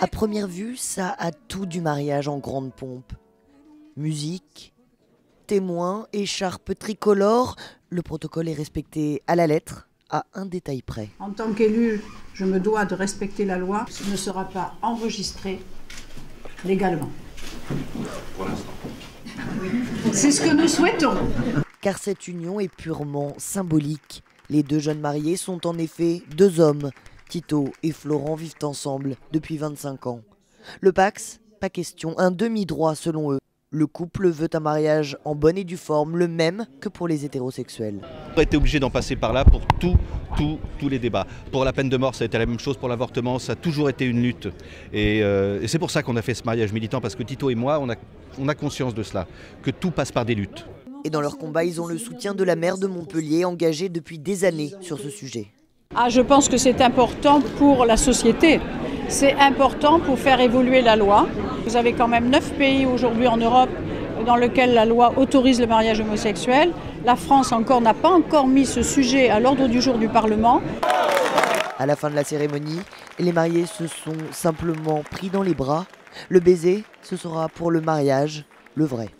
À première vue, ça a tout du mariage en grande pompe. Musique, témoins, écharpe tricolore, le protocole est respecté à la lettre, à un détail près. En tant qu'élu, je me dois de respecter la loi. Ce ne sera pas enregistré légalement. Pour l'instant. C'est ce que nous souhaitons. Car cette union est purement symbolique. Les deux jeunes mariés sont en effet deux hommes. Tito et Florent vivent ensemble depuis 25 ans. Le Pax, pas question, un demi-droit selon eux. Le couple veut un mariage en bonne et due forme, le même que pour les hétérosexuels. On a été obligé d'en passer par là pour tout, tout, tous les débats. Pour la peine de mort, ça a été la même chose. Pour l'avortement, ça a toujours été une lutte. Et, euh, et c'est pour ça qu'on a fait ce mariage militant, parce que Tito et moi, on a, on a conscience de cela, que tout passe par des luttes. Et dans leur combat, ils ont le soutien de la maire de Montpellier, engagée depuis des années sur ce sujet. Ah, je pense que c'est important pour la société. C'est important pour faire évoluer la loi. Vous avez quand même neuf pays aujourd'hui en Europe dans lesquels la loi autorise le mariage homosexuel. La France encore n'a pas encore mis ce sujet à l'ordre du jour du Parlement. À la fin de la cérémonie, les mariés se sont simplement pris dans les bras. Le baiser, ce sera pour le mariage, le vrai.